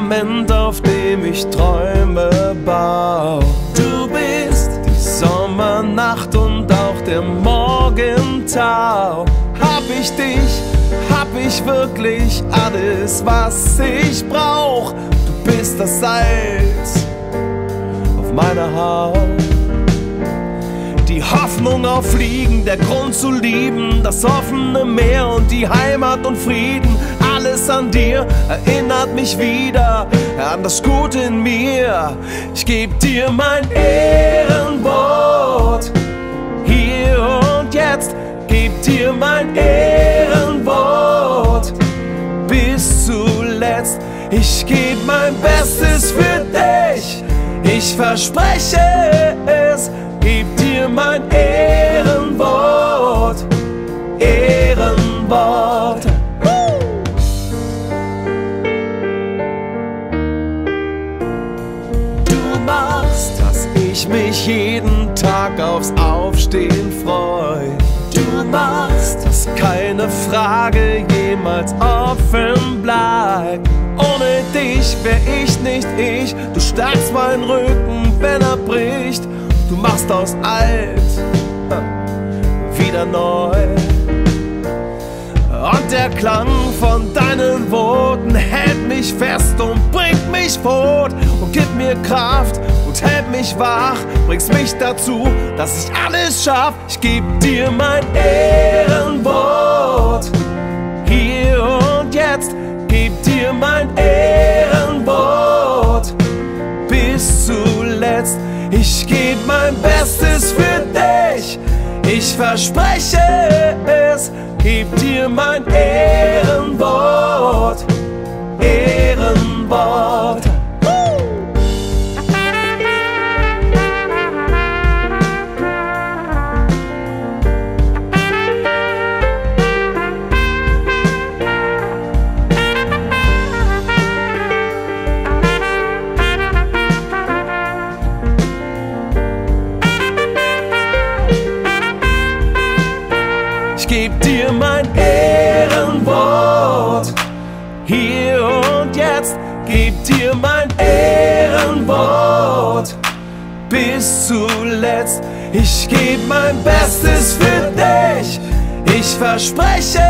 Fundament, auf dem ich Träume baue. Du bist die Sommernacht und auch der Morgentau. Hab ich dich, hab ich wirklich alles, was ich brauch. Du bist das Salz auf meiner Haut. Die Hoffnung auf Fliegen, der Grund zu lieben, das offene Meer und die Heimat und Frieden. Alles an dir erinnert mich wieder an das Gute in mir. Ich geb dir mein Ehrenwort. Hier und jetzt geb dir mein Ehrenwort. Bis zuletzt, ich geb mein Bestes für dich. Ich verspreche es, machst, dass ich mich jeden Tag aufs Aufstehen freu. Du machst, dass keine Frage jemals offen bleibt. Ohne dich wär ich nicht ich. Du stärkst meinen Rücken, wenn er bricht. Du machst aus alt wieder neu. Und der Klang von deinen Worten hält mich fest und bringt mich fort und gibt mir Kraft und hält mich wach, bringst mich dazu, dass ich alles schaff. Ich geb dir mein Ehrenwort. Hier und jetzt geb dir mein Ehrenwort. Bis zuletzt, ich geb mein Bestes für dich. Ich verspreche es, geb dir mein Ehrenwort. Ehrenwort. Geb dir mein Ehrenwort. Hier und jetzt geb dir mein Ehrenwort. Bis zuletzt, ich geb mein Bestes für dich. Ich verspreche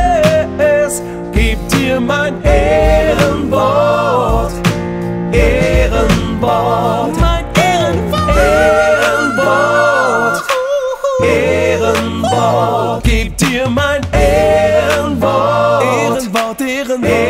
es, geb dir mein Ehrenwort. Ehrenwort. Mein Ehrenwort. Ehrenwort. Ehrenwort. Geb dir mein Ehrenwort. Ehrenwort, Ehrenwort, Ehrenwort. Mein